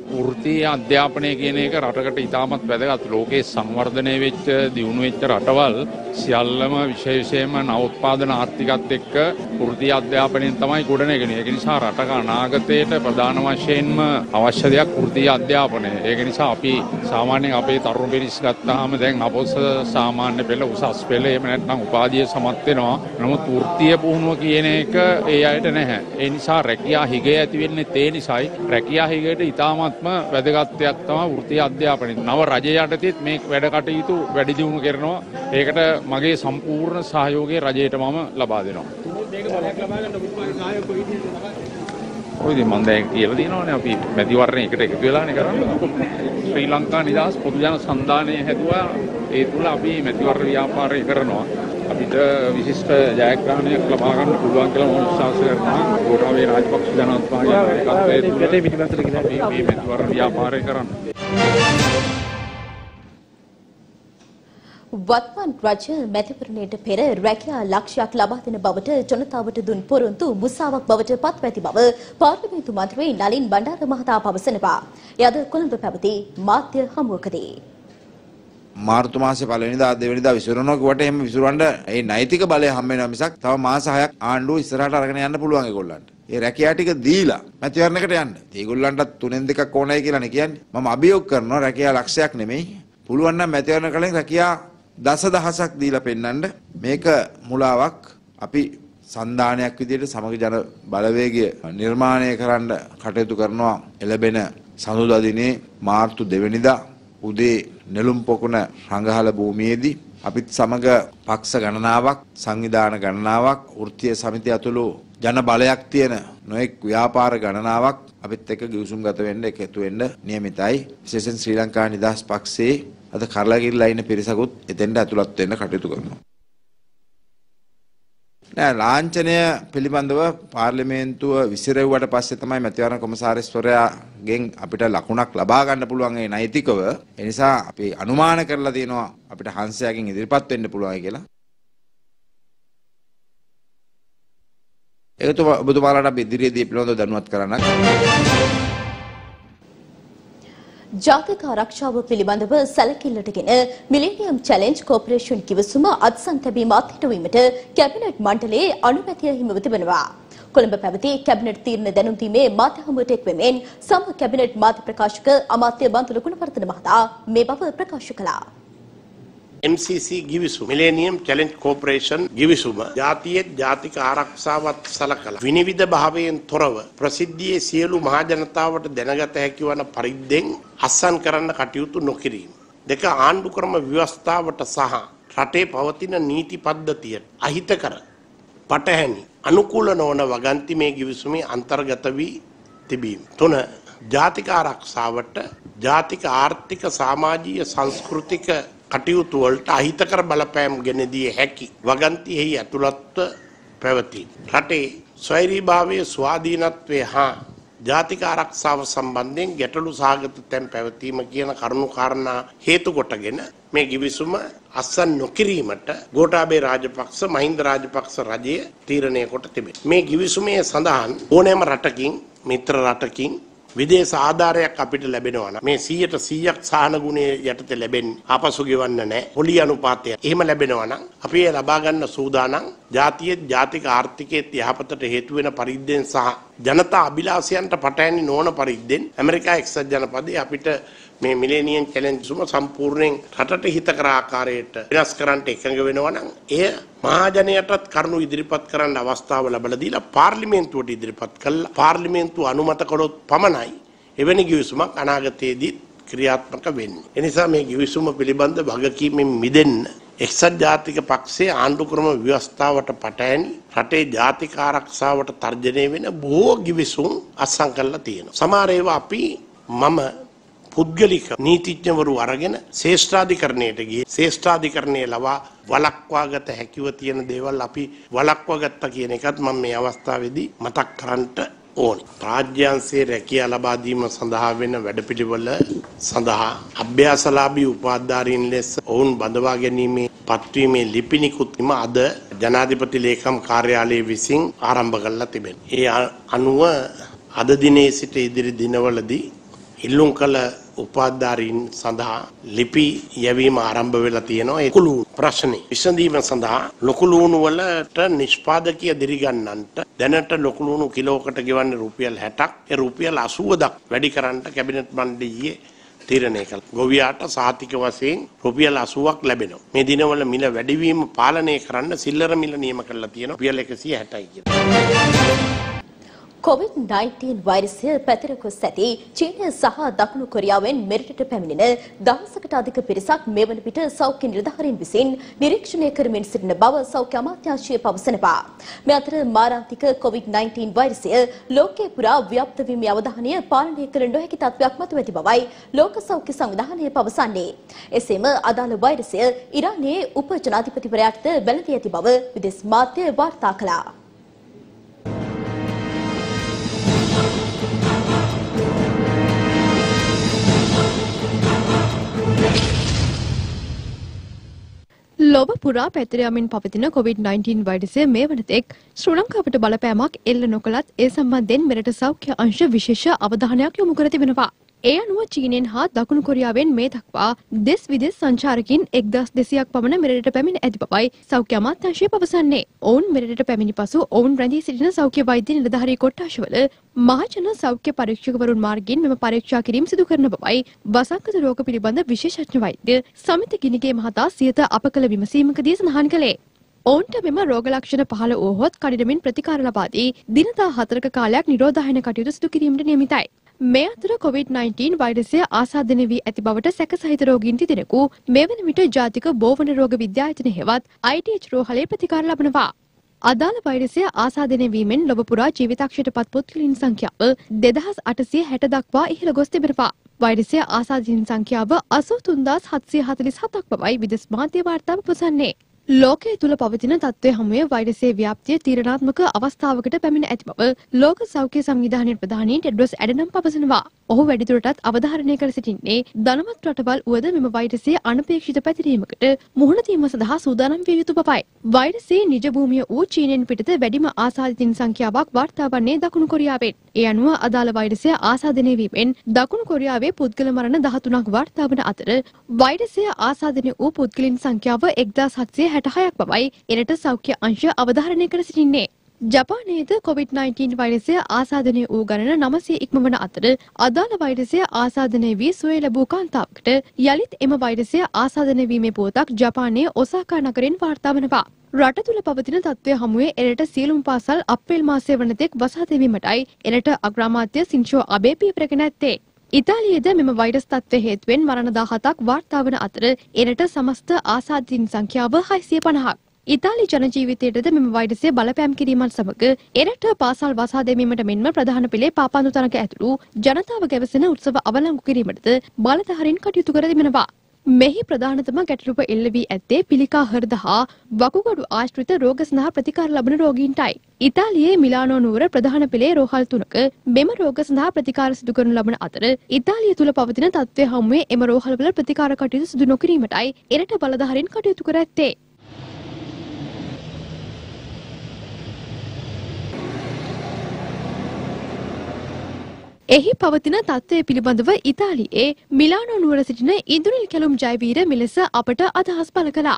වෘත්තීය අධ්‍යාපනය කියන එක රටකට ඉතාමත් වැදගත් ලෝකයේ සංවර්ධනය වෙච්ච දියුණු වෙච්ච රටවල් සියල්ලම විශේෂයෙන්ම නවෝත්පාදන ආර්ථිකත් එක්ක වෘත්තීය අධ්‍යාපනයෙන් තමයි ගොඩනගෙන. ඒක නිසා රටක අනාගතයට ප්‍රධාන වශයෙන්ම අවශ්‍ය දෙයක් වෘත්තීය අධ්‍යාපනය. ඒක නිසා අපි සාමාන්‍යයෙන් අපේ තරුණ පිරිස් ගත්තාම දැන් අපොස සාමාන්‍ය පෙළ උසස් පෙළ එහෙම නැත්නම් උපාධිය සමත් වෙනවා. නමුත් වෘත්තීය පුහුණුව කියන එක ඒ අයට නැහැ. ඒ නිසා රැකියා හිගය ඇති වෙන්නේ තේ නිසායි. රැකියා හිගයට ඉතාමත් ඉතාමත්ම වැදගත් දෙයක් තමයි වෘත්තීය අධ්‍යාපනය. නව රජය යටතේත් මේ වැඩ කටයුතු වැඩි දියුණු කරනවා. ඒකට මගේ සම්පූර්ණ සහයෝගය රජයට මම ලබා දෙනවා. ඔය ඉතින් මම දැන් කියලා දිනවනේ අපි මැතිවරණයකට එකතු වෙලානේ කරන්නේ. ශ්‍රී ලංකා නිදහස් පොදු ජන සන්ධානය හැදුවා. ඒ තුල අපි මැතිවරණ ව්‍යාපාරය කරනවා. අපිට විශිෂ්ට ජයග්‍රහණයක් ලබා ගන්න පුළුවන් කියලා මම විශ්වාස කරනවා. ගෝඨාභය රාජපක්ෂ ජනාධිපතිගේ ඒකත්වයේ තුල අපි මේ මැතිවරණ ව්‍යාපාරය කරන්නේ. වත්මන් රජය මැතිවරණයට පෙර රැකියා ලක්ෂයක් ලබා දෙන බවට ජනතාවට දුන් පොරොන්දු මුසාවක් බවට පත්ව ඇති බව පාර්ලිමේන්තු මන්ත්‍රී නලින් බණ්ඩාර මහතා පවසනවා. එයද කොළඹ පැවති මාධ්‍ය හමුවකදී. මාර්තු මාසේ පළවෙනිදා දෙවෙනිදා විසිරනවා කිව්වට එහෙම විසිරවන්න ඒ නෛතික බලය හම්බ වෙනවා මිසක් තව මාස 6ක් ආණ්ඩුව ඉස්සරහට අරගෙන යන්න පුළුවන් ඒගොල්ලන්ට. ඒ රැකියා ටික දීලා මැතිවරණයකට යන්න. ඒගොල්ලන්ට තුනෙන් දෙකක් ඕනයි කියලානේ කියන්නේ. මම අභියෝග කරනවා රැකියා ලක්ෂයක් නෙමෙයි. පුළුවන් නම් මැතිවරණ කලින් රැකියා දසදහසක් දීලා පෙන්වන්න මේක මුලාවක් අපි සන්ධානයක් විදිහට සමග ජන බලවේගය නිර්මාණය කරන්න කටයුතු කරනවා එළබෙන සඳුදා දිනේ මාර්තු දෙවැනිදා උදේ නෙළුම් පොකුණ රඟහල භූමියේදී අපිත් සමග පක්ෂ ගණනාවක් සංවිධාන ගණනාවක් වෘත්තීය සමිතිය ඇතුළු ජන බලයක් තියෙන නොඑක් ව්‍යාපාර ගණනාවක් අපිත් එක්ක ගිවිසුම් ගත වෙන්න එකතු වෙන්න නියමිතයි විශේෂයෙන් ශ්‍රී ලංකා නිදහස් පක්ෂයේ අද කරලාගිරිලා ඉන්න පිරිසකුත් එතෙන්ට ඇතුළත් වෙන්න කටයුතු කරනවා. නෑ ලාංඡනය පිළිබඳව පාර්ලිමේන්තුව විසිරෙව්වට පස්සේ තමයි මැතිවරණ කොමසාරිස්වරයාගෙන් අපිට ලකුණක් ලබා ගන්න පුළුවන් ඒ නෛතිකව. ඒ නිසා අපි අනුමාන කරලා තියෙනවා අපිට හංසයාගෙන් ඉදිරිපත් වෙන්න පුළුවන් කියලා. ඒක ඔබතුමාලාට අපි ඉදිරියේදී පිළිබඳව දැනුවත් කරන්නක්. ජාතික ආරක්ෂාව පිළිබඳව සැලකිල්ලටගෙන මිලේනියම් චැලෙන්ජ් කෝපරේෂන් කිවසුම අත්සන් තැබීම අත්හිටුවීමට කැබිනට් මණ්ඩලයේ අනුමැතිය හිමිව තිබෙනවා. කොළඹ පැවති කැබිනට් තීරණ දැනුම් දීමේ මාධ්‍ය හමුවට එක්වෙමින් සම කැබිනට් මාධ්‍ය ප්‍රකාශක අමාත්‍ය බන්තුල ගුණවර්ධන මහතා මේ බව ප්‍රකාශ කළා. MCC ගිවිසුම මිලේනියම් චැලෙන්ජ් කෝපරේෂන් ගිවිසුම ජාතියේ ජාතික ආරක්ෂාවත් සලකලා විනිවිද භාවයෙන් තොරව ප්‍රසිද්ධියේ සියලු මහා ජනතාවට දැනගත හැකි වන පරිද්දෙන් අත්සන් කරන්න කටයුතු නොකිරීම. දෙක ආණ්ඩු ක්‍රම ව්‍යවස්ථාවට සහ රටේ පවතින නීති පද්ධතියට අහිතකර පටහැනි අනුකූල නොවන වගන්ති මේ ගිවිසුමේ අන්තර්ගත වී තිබීම. තුන ජාතික ආරක්ෂාවට ජාතික ආර්ථික සමාජීය සංස්කෘතික කටයුතු වලට අහිතකර බලපෑම් ගෙන දිය හැකි වගන්තියෙහි ඇතුළත්ව පැවතී. රටේ ස්වෛරීභාවයේ ස්වාධීනත්වය හා ජාතික ආරක්ෂාව සම්බන්ධයෙන් ගැටලු සහගත තැන් පැවතීම කියන කරුණු කාරණා හේතු කොටගෙන මේ ගිවිසුම අත්සන් නොකිරීමට ගෝඨාභය රාජපක්ෂ මහින්ද රාජපක්ෂ රජය තීරණය කොට තිබේ. මේ ගිවිසුමේ සඳහන් ඕනෑම රටකින් මිත්‍ර රටකින් විදේශ ආධාරයක් අපිට ලැබෙනවා නම් මේ 100ට 100ක් සාහන ගුණයේ යටතේ ලැබෙන්නේ ආපසු ගෙවන්න නැහැ පොලි අනුපාතය. එහෙම ලැබෙනවා නම් අපි ඒ ලබා ගන්න සූදානම් ජාතියේ ජාතික ආර්ථිකයේ යහපතට හේතු වෙන පරිද්දෙන් සහ ජනතා අභිලාෂයන්ට පටහැනි නොවන පරිද්දෙන් ඇමරිකා එක්සත් ජනපදයේ අපිට මේ මිලේනියම් චැලෙන්ජ් සුම සම්පූර්ණයෙන් රටට හිතකර ආකාරයට වෙනස් කරන්න එකඟ වෙනවා නම් එය මහජනයටත් කරුණු ඉදිරිපත් කරන්න අවස්ථාව ලැබලා දීලා පාර්ලිමේන්තුවට ඉදිරිපත් කළා පාර්ලිමේන්තුව අනුමත කළොත් පමණයි එවැනි ගිවිසුමක් අනාගතයේදී ක්‍රියාත්මක වෙන්නේ. එනිසා මේ ගිවිසුම පිළිබඳ වගකීමෙන් මිදෙන්න එක්සත් ජාතික පක්ෂයේ ආණ්ඩු ක්‍රම ව්‍යවස්ථාවට පටහැනි රටේ ජාතික ආරක්ෂාවට තර්ජනය වෙන බොහෝ ගිවිසුම් අත්සන් කරලා තියෙනවා. සමහර ඒවා අපි මම පුද්ගලික නීතිඥවරු අරගෙන ශේෂ්ඨාධිකරණයට ගියේ ශේෂ්ඨාධිකරණය ලවා වළක්වාගත හැකිව තියෙන දේවල් අපි වළක්වා ගත්තා කියන එකත් මම මේ අවස්ථාවේදී මතක් කරන්නට ඕනි. රාජ්‍යංශයේ රැකියා ලබා දීම සඳහා වෙන වැඩපිළිවෙල සඳහා අභ්‍යාසලාභී උපාධාරීන් ලෙස ඔවුන් බඳවා ගැනීමේ පත්වීමේ ලිපිනිකුත් අද ජනාධිපති ලේකම් කාර්යාලය විසින් ආරම්භ කරලා තිබෙනවා. ඒ අනුව අද දිනේ සිට ඉදිරි දිනවලදී ඉල්ලුම් කළ උපාධාරීන් සඳහා ලිපි යැවීම ආරම්භ වෙලා තියෙනවා ඒ කුළු ප්‍රශ්නේ විසඳීම සඳහා ලොකු ලුණු වලට නිෂ්පාදකීය දිරිගන්නන්ට දැනට ලොකු ලුණු කිලෝකට ගෙවන්නේ රුපියල් 60ක් ඒ රුපියල් 80 දක් වැඩි කරන්න කැබිනට් මණ්ඩලයේ තීරණය කළා. ගොවියාට සාතික වශයෙන් රුපියල් 80ක් ලැබෙනවා. මේ දිනවල මිල වැඩිවීම පාලනය කරන්න සිල්ලර මිල නියම කරලා තියෙනවා රුපියල් 160යි කියලා. COVID-19 වෛරසය පැතිර ගොස් ඇති චීනය සහ දකුණු කොරියාවෙන් මෙරටට පැමිණෙන දහසකට අධික පිරිසක් මෙවන විට සෞඛ්‍ය නිලධාරීන් විසින් නිරීක්ෂණය කරමින් සිටින බව සෞඛ්‍ය අමාත්‍යාංශය පවසනවා. මේ අතර මාරාන්තික COVID-19 වෛරසය ලෝකයේ පුරා ව්‍යාප්ත වීමේ අවධානය පාලනය කළ නොහැකි තත්ත්වයක් මතුව ඇති බවයි ලෝක සෞඛ්‍ය සංවිධානය පවසන්නේ. එසේම අදාළ වෛරසය ඉරානයේ උප ජනාධිපතිවරයාට වැළඳී ඇති බව විදෙස් මාධ්‍ය වාර්තා කළා. ලොව පුරා පැතිරයමින් පවතින COVID-19 වෛරසය මේ වනතෙක් ශ්‍රී ලංකාවට බලපෑමක් එල්ල නොකළත් ඒ සම්බන්ධයෙන් මෙරට සෞඛ්‍ය අංශ විශේෂ අවධානයක් යොමු කර තිබෙනවා. ඒ අනුව චීනෙන් හා දකුණු කොරියාවෙන් මේ දක්වා දෙස් විදෙස් සංචාරකින් එක්දස් දෙසියක් පමණ මෙරට පැමිණ ඇති බවයි සෞඛ්‍ය අමාත්‍යංශය පවසන්නේ. ඔවුන් මෙරට පැමිණි පසු ඔවුන් රැඳී සිටින සෞඛ්‍ය වෛද්‍ය නිලධාරී කොට්ටාශවල මහජන සෞඛ්‍ය පරීක්ෂකවරුන් මාර්ගයෙන් මෙම පරීක්ෂා කිරීම සිදු කරන බවයි වසංගත රෝග පිළිබඳ විශේෂඥ වෛද්‍ය සමිත ගිනිගේ මහතා සියත අප කළ විමසීමකදී සඳහන් කළේ. ඔවුන්ට මෙම රෝග ලක්ෂණ පහළ වුවහොත් කඩිනමින් ප්‍රතිකාර ලබා දී දිනදා හතරක කාලයක් නිරෝධායන කටයුතු සිදු කිරීමට නියමිතයි. මේ අතර COVID-19 වෛරසය ආසාදනය වී ඇති බවට සැකසහිත රෝගීන් තිදෙනෙකු මේ වන විට ජාතික බෝවන රෝග විද්‍යායතන හෙවත් ITH රෝහලේ ප්‍රතිකාර ලබනවා. අදාළ වෛරසය ආසාදනය වීමෙන් ලොව පුරා ජීවිතක්ෂයට පත් පුද්ගලයන් සංඛ්‍යාව දෙදහස් අටසිය හැට දක්වා ඉහළ ගොස් තිබෙනවා. වෛරසය ආසාදීන් සංඛ්‍යාව අසූ තුන්දාස් හත්සිය හතලිස් හතක් බවයි විදෙස් මාධ්‍ය වාර්තාව පසන්නේ. ලෝකයේ තුළ පවතින තත්ත්වය හමුවේ වෛරසයේ ව්‍යාප්තිය තීරණාත්මක අවස්ථාවකට පැමිණ ඇති බව ලෝක සෞඛ්‍ය සංවිධානයේ ප්‍රධානී ටෙඩ්රොස් ඇඩනම් පවසනවා. ඔහු වැඩිදුරටත් අවධාරණය කර සිටින්නේ ධනවත් රටවල් වුවද මෙම වෛරසයේ අනපේක්ෂිත පැතිරීමකට මුහුණ දීම සඳහා සූදානම් විය යුතු බවයි. වෛරසයේ නිජ භූමිය වූ චීනෙන් පිටත වැඩිම ආසාදිතින් සංඛ්‍යාවක් වාර්තා වන්නේ දකුණු කොරියාවෙන්. ඒ අනුව අදාළ වෛරසය ආසාදනය වීමෙන් දකුණු කොරියාවේ පුද්ගල මරණ 13ක් වාර්තා වන අතර වෛරසය ආසාදනය වූ පුද්ගලින් සංඛ්‍යාව 1766ක් බවයි එරට සෞඛ්‍ය අංශ අවධාරණය කර සිටින්නේ. ජපානයේද COVID-19 වෛරසය ආසාදනය වූ ගණන නමසේ ඉක්මවන අතර අදාළ වෛරසය ආසාදනය වී සුවය ලැබූ කාන්තාවකට යළිත් එම වෛරසය ආසාදනය වීමේ පුවතක් ජපානයේ ඔසාකා නගරෙන් වාර්තා වනවා. රට තුළ පවතින තත්ත්වය හමුවේ එරට සියලුම් පාසල් අප්‍රේල් මාසය වනතෙක් වසා දෙවීමටයි එරට අග්‍රාමාත්‍ය සිංචෝ අබේ පියපරගෙන ඇත්තේ. ඉතාලියේද මෙම වෛරස් තත්ත්වය හේතුවෙන් මරණ 17ක් වාර්තා වන අතර එරට සමස්ත ආසාදින් සංඛ්‍යාව 650ක්. ඉතාලි ජනජීවිතයටද මෙම වෛරසය බලපෑම් කිරීමත් සමග එරට පාසල් වසා දැමීමට මෙන්ම ප්‍රධාන පෙළේ පාපන්දු තනක ඇතුළු ජනතාව ගැවසෙන උත්සව අවලංගු කිරීමටද බලධාරීන් කටයුතු කර තිබෙනවා. මෙහි ප්‍රධානතම ගැටලුව එල්ල වී ඇත්තේ පිළිකා හෘද හා වකුගඩු ආශ්‍රිත රෝග සඳහා ප්‍රතිකාර ලබන රෝගීන්ටයි. ඉතාලියේ මිලානෝ නුවර ප්‍රධාන පෙළේ රෝහල් තුනක මෙම රෝග සඳහා ප්‍රතිකාර සිදු කරනු ලබන අතර ඉතාලිය තුළ පවතින තත්ත්වය හමුවේ එම රෝහල්වල ප්‍රතිකාර කටයුතු සිදු නොකිරීමටයි එරට බලධාරීන් කටයුතු කර ඇත්තේ. එහි පවතින තත්ත්වය පිළිබඳව ඉතාලියේ මිලානෝ නුවර සිටින ඉන්දුනිල් කැලුම් ජයවීර මෙලෙස අපට අදහස් පළ කළා.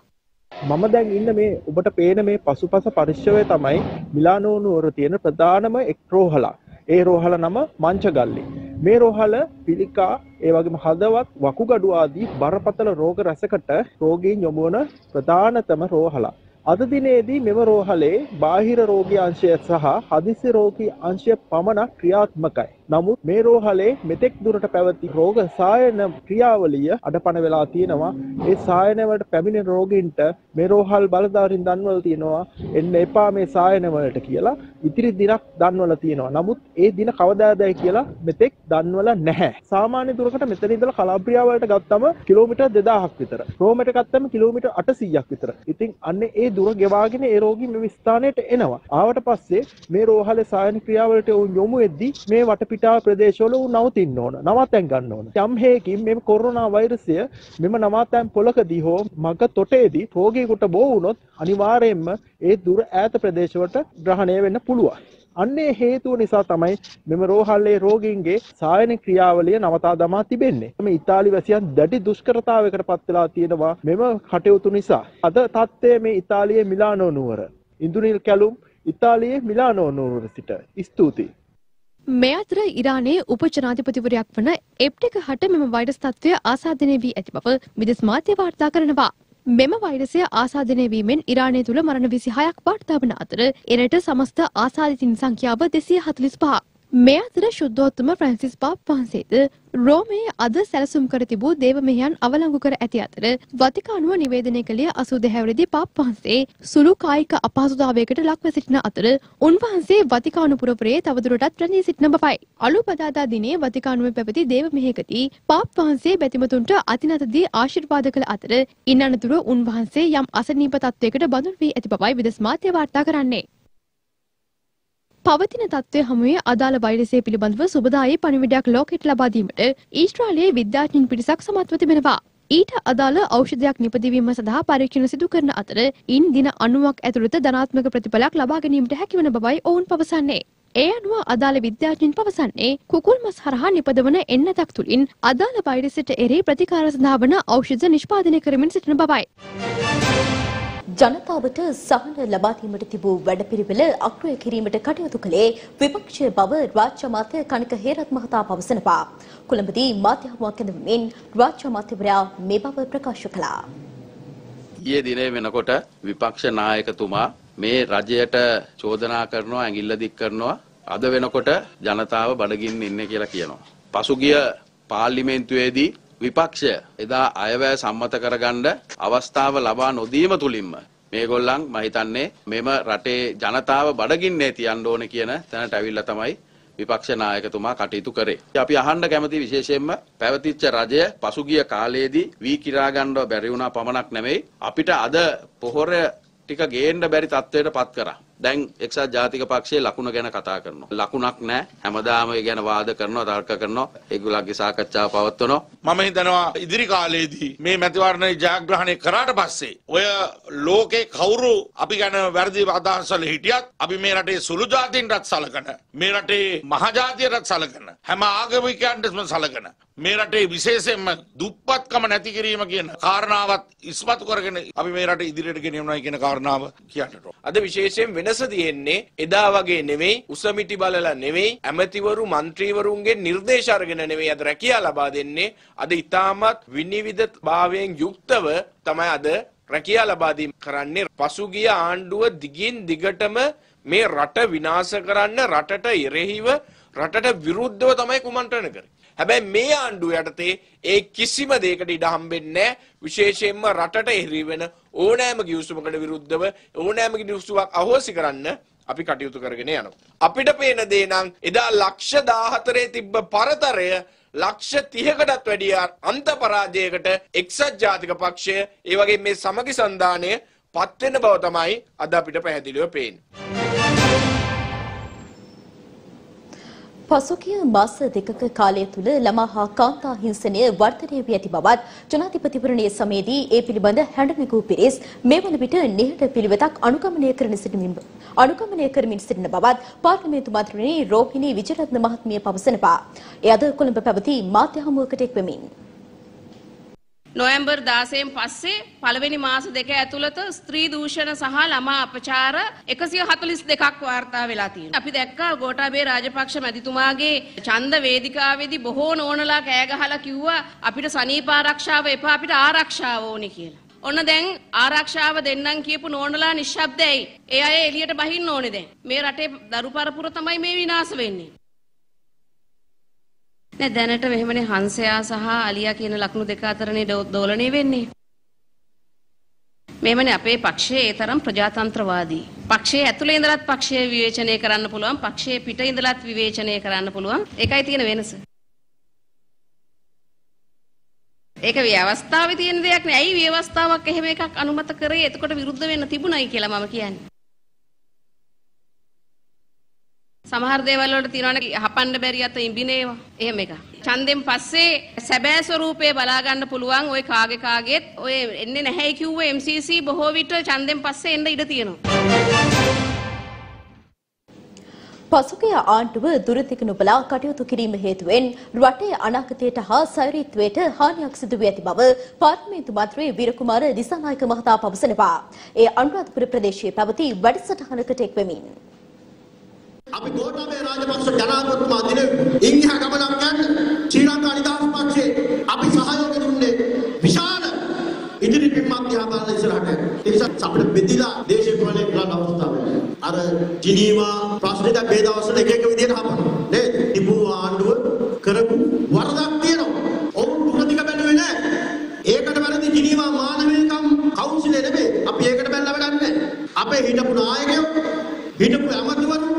මම දැන් ඉන්න මේ ඔබට පේන මේ පසුපස පරිශ්‍රය තමයි මිලානෝ නුවර තියෙන ප්‍රධානම එක් රෝහලක්. ඒ රෝහල නම මංචගල්ලි. මේ රෝහල පිළිකා ඒ වගේම හදවත් වකුගඩු ආදී බරපතල රෝග රැසකට රෝගීන් යොමු වන ප්‍රධානතම රෝහලක්. අද දිනේදී මෙම රෝහලේ බාහිර රෝගී අංශය සහ හදිසි රෝගී අංශය පමණක් ක්‍රියාත්මකයි. නමුත් මේ රෝහලේ මෙතෙක් දුරට පැවති රෝග සායන ක්‍රියාවලිය අඩපණ වෙලා තියෙනවා. ඒ සායන වලට පැමිණෙන රෝගීන්ට මේ රෝහල් බලධාරීන් දන්වලා තියෙනවා එන්න එපා මේ සායන වලට කියලා. ඉතිරි දිනක් දන්වලා තියෙනවා. නමුත් ඒ දින කවදාදයි කියලා මෙතෙක් දන්වලා නැහැ. සාමාන්‍ය දුරකට මෙතන ඉඳලා කලාබ්‍රියා වලට ගත්තම කිලෝමීටර් 2000ක් විතර. රෝමට ගත්තම කිලෝමීටර් 800ක් විතර. ඉතින් අන්නේ ඒ දුර ගෙවාගෙන ඒ රෝගී මේ ස්ථානයට එනවා. ආවට පස්සේ මේ රෝහලේ සායන ක්‍රියාවලට යොමු වෙද්දී මේ වටපිට පිටා ප්‍රදේශවල ඌ නවතින්න ඕන. නවතැන් ගන්න ඕන. යම් හේකින් මේ කොරෝනා වෛරසය මෙම නවතැන් පොලකදී හෝ මග තොටේදී රෝගීෙකුට බෝ වුණොත් අනිවාර්යයෙන්ම ඒ දුර ඈත ප්‍රදේශවලට ග්‍රහණය වෙන්න පුළුවන්. අන්නේ හේතුව නිසා තමයි මෙම රෝහල්ලේ රෝගීන්ගේ සායන ක්‍රියාවලිය නවතා දමා තිබෙන්නේ. මේ ඉතාලි වැසියන් දැඩි දුෂ්කරතාවයකට පත් වෙලා තියෙනවා මෙම කටයුතු නිසා. අද තත්ත්වය මේ ඉතාලියේ මිලානෝ නුවර. ඉන්දුනිල් කැලුම් ඉතාලියේ මිලානෝ නුවර සිට. ස්තුතියි. මේ අතර ඉරානයේ උපජනාධිපතිවරයක් වන එප්ටෙක හට මෙම වෛරස් තත්ත්වය ආසාදනය වී ඇති බව විදෙස් මාධ්‍ය වාර්තා කරනවා. මෙම වෛරසය ආසාදනය වීමෙන් ඉරානය තුළ මරණ විසි හයක් වාර්තා වන අතර එරට සමස්ත ආසාදිතින් සංඛ්‍යාව දෙසිය හතුලිස් පහ. මේ අතර ශුද්ධෝත්තම ෆ්‍රැන්සිස් පාප් වහන්සේද රෝමයේ අද සැලසුම් කර තිබූ දේව මෙහයන් අවලංගු කර ඇති අතර වතිකානුව නිවේදනය කළේ අසූ දෙහැවරදි පාප් වහන්සේ සුළු කායික අපහසුතාවයකට ලක්ව සිටින අතර උන්වහන්සේ වතිකානුපුරපුරේ තවදුරටත් රැඳී සිටින බවයි. අලු බදාදා දිනේ වතිකානුව පැවති දේව මෙහෙකදී පාප් වහන්සේ බැතිමතුන්ට අතිනතදී ආශිර්වාද කළ අතර ඉන් අනතුරු උන්වහන්සේ යම් අසනීප තත්වයකට බඳුන් වී ඇති බවයි විදෙස් මාධ්‍ය වාර්තා කරන්නේ. පවතින තත්ත්වය හමුවේ අදාළ වෛරසය පිළිබඳව සුබදායි පණිවිඩයක් ලෝකෙට ලබා දීමට ඊශ්‍රාලයේ විද්‍යාඥයින් පිරිසක් සමත්ව තිබෙනවා. ඊට අදාළ ඖෂධයක් නිපදවීම සඳහා පරීක්ෂණ සිදු කරන අතර ඉන් දින 90ක් ඇතුළත ධනාත්මක ප්‍රතිඵලයක් ලබා ගැනීමට හැකිවන බවයි ඔවුන් පවසන්නේ. ඒ අනුව අදාළ විද්‍යාඥයින් පවසන්නේ කුකුල් මස් හරහා නිපදවන එන්නතක් තුළින් අදාළ වෛරසයට එරෙහි ප්‍රතිකාර සඳහා වන ඖෂධ නිෂ්පාදනය කරමින් සිටින බවයි. ජනතාවට සහන ලබා දීමට තිබූ වැඩපිළිවෙල අක්‍රිය කිරීමට කටයුතු කළේ විපක්ෂ බව රාජ්‍ය අමාත්‍ය කණික හේරත් මහතා පවසනවා. කොළඹදී මාධ්‍ය හමුවක් ඇඳවමින් රාජ්‍ය අමාත්‍යවරයා මේ බව ප්‍රකාශ කළා. ඊයේ දිනේ වෙනකොට විපක්ෂ නායකතුමා මේ රජයට චෝදනා කරනවා ඇඟිල්ල දික් කරනවා අද වෙනකොට ජනතාව බඩගින්න ඉන්නේ කියලා කියනවා. පසුගිය පාර්ලිමේන්තුවේදී විපක්ෂය එදා අයවැය සම්මත කරගන්න අවස්ථාව ලබා නොදීම තුලින්ම මේගොල්ලන් මම හිතන්නේ මෙම රටේ ජනතාව බඩගින්නේ තියන්න ඕනේ කියන තැනට ඇවිල්ලා තමයි විපක්ෂ නායකතුමා කටයුතු කරේ. අපි අහන්න කැමති විශේෂයෙන්ම පැවතිච්ච රජය පසුගිය කාලයේදී වී කිරා ගන්නව බැරි වුණා පමණක් නෙමෙයි අපිට අද පොහොර ටික ගේන්න බැරි තත්ත්වයට පත් කරා. දැන් එක්සත් ජාතික පක්ෂයේ ලකුණ ගැන කතා කරනවා. ලකුණක් නැහැ. හැමදාම ඒ ගැන වාද කරනවා, තර්ක කරනවා. ඒගොල්ලන්ගේ සාකච්ඡාව පවත්වනවා. මම හිතනවා ඉදිරි කාලයේදී මේ මැතිවරණ ජයග්‍රහණය කරාට පස්සේ ඔය ලෝකේ කවුරු අපි ගැන වැරදි අදහස් වල හිටියත් අපි මේ රටේ සුළු ජාතීන්ටත් සලකන මේ රටේ මහජාතියටත් සලකන හැම ආගමිකයන්ටම සලකන මේ රටේ විශේෂයෙන්ම දුප්පත්කම නැති කිරීම කියන කාරණාවත් ඉස්මතු කරගෙන අපි මේ රට ඉදිරියට ගෙනියනවා කියන කාරණාව කියන්නට ඕන. අද විශේෂයෙන් වෙනස තියෙන්නේ එදා වගේ නෙවෙයි උසමිටි බලලා නෙවෙයි ඇමතිවරු മന്ത്രിවරුන්ගේ නිර්දේශ අරගෙන නෙවෙයි අද රැකියා ලබා දෙන්නේ. අද ඉතාමත් විනිවිද භාවයෙන් යුක්තව තමයි අද රැකියා ලබා දීම කරන්නේ. පසුගිය ආණ්ඩුව දිගින් දිගටම මේ රට විනාශ කරන්න රටට එරෙහිව රටට විරුද්ධව තමයි කුමන්ත්‍රණ කරේ. හැබැයි මේ ආණ්ඩුව යටතේ ඒ කිසිම දෙයකට ඉඩ හම්බෙන්නේ නැහැ විශේෂයෙන්ම රටට එරි වෙන ඕනෑම ගිවිසුමකට විරුද්ධව ඕනෑම ගිවිසුමක් අහෝසි කරන්න අපි කටයුතු කරගෙන යනවා. අපිට පේන දේ නම් එදා ලක්ෂ 14 තිබ්බ පරතරය ලක්ෂ 30කටත් වැඩිය අන්ත පරාජයකට එක්සත් ජාතික පක්ෂය ඒ වගේ මේ සමගි සන්ධානය පත් වෙන බව තමයි අද අපිට පැහැදිලිව පේන්නේ. පසුගිය මාස දෙකක කාලය තුළ ළමා හා කාන්තා හිංසනය වර්ධනය වී ඇති බවත් ජනාධිපතිවරණයේ සමයේදී ඒ පිළිබඳ හැඬමිගූ පිරිස් මේ වන විට නිහඬ පිළිවෙතක් අනුගමනය කරන සිටිමින් අනුගමනය කරමින් සිටින බවත් පාර්ලිමේන්තු මන්ත්‍රණී රෝහිණී විජයරත්න මහත්මිය පවසනවා. එය අද කොළඹ පැවති මාධ්‍ය හමුවකට එක්වෙමින් නොවැම්බර් 16න් පස්සේ පළවෙනි මාස දෙක ඇතුළත ස්ත්‍රී දූෂණ සහ ළමා අපචාර 142ක් වාර්තා වෙලා තියෙනවා. අපි දැක්කා ගෝඨාභය රාජපක්ෂ මැතිතුමාගේ ඡන්ද වේදිකාවේදී බොහෝ නෝනලා කෑ ගහලා කිව්වා අපිට සනීප ආරක්ෂාව එපා අපිට ආරක්ෂාව ඕනේ කියලා. ඔන්න දැන් ආරක්ෂාව දෙන්නම් කියපු නෝනලා නිශ්ශබ්දයි. ඒ අය එළියට බහින්න ඕනේ දැන්. මේ රටේ දරු පරපුර තමයි මේ විනාශ වෙන්නේ. නෑ දැනට මෙහෙමනේ හංසයා සහ අලියා කියන ලකුණු දෙක අතරනේ දෝලණය වෙන්නේ. මෙහෙමනේ අපේ පක්ෂය ඒ තරම් ප්‍රජාතන්ත්‍රවාදී. පක්ෂයේ ඇතුළේ ඉඳලත් පක්ෂය විවේචනය කරන්න පුළුවන්, පක්ෂයේ පිට ඉඳලත් විවේචනය කරන්න පුළුවන්. ඒකයි තියෙන වෙනස. ඒක ව්‍යවස්ථාවේ තියෙන දෙයක් නේ. ඇයි ව්‍යවස්ථාවක් එහෙම එකක් අනුමත කරේ? එතකොට විරුද්ධ වෙන්න තිබුණයි කියලා මම කියන්නේ. සමහර දේවල් වලට තියෙනවනේ හපන්න බැරි අත ඉඹිනේවා. එහෙම එක. ඡන්දෙන් පස්සේ සැබෑ ස්වරූපේ බලා ගන්න පුළුවන් ওই කාගේ කාගේත් ඔය එන්නේ නැහැ කිව්ව MCC බොහෝ විට ඡන්දෙන් පස්සේ එන්න ඉඩ තියෙනවා. පසුගිය ආණ්ඩුව දුරදිග නොබලා කටයුතු කිරීම හේතුවෙන් රටේ අනාගතයට හා සෛරීත්වයට හානියක් සිදු වී ඇති බව පාර්ලිමේන්තු මන්ත්‍රී වීරකුමාර දිසානායක මහතා පවසනවා. ඒ අනුරාධපුර ප්‍රදේශයේ පැවති වැඩසටහනකට එක්වෙමින් අපි ගෝඨාභය රාජපක්ෂ ජනාධිපතිතුමා දින ඉන්දියා ගමනක් යන්න ශ්‍රී ලංකා නිදහස් පක්ෂයේ අපි සහයෝගය දුන්නේ විශාල ඉදිරි පින්මත් දිහා බලන ඉස්සරහට යන්නේ. ඒ නිසා අපිට බෙදිලා දේශපාලනය කරන්න අවස්ථාවක් නැහැ. අර ජිනීවා ප්‍රශ්නෙට මේ දවස්වල එක එක විදිහට හපනවා. නේද? තිබුණු ආණ්ඩුව කරපු වරදක් තියෙනවා. ඔවුන් තුනතික බැලුවේ නැහැ. ඒකට වැරදි ජිනීවා මානවීකම් කවුන්සිලේ නෙමෙයි. අපි ඒකට බැලලා වැඩක් නැහැ. අපේ හිටපු නායකයෝ හිටපු ඇමතිවරු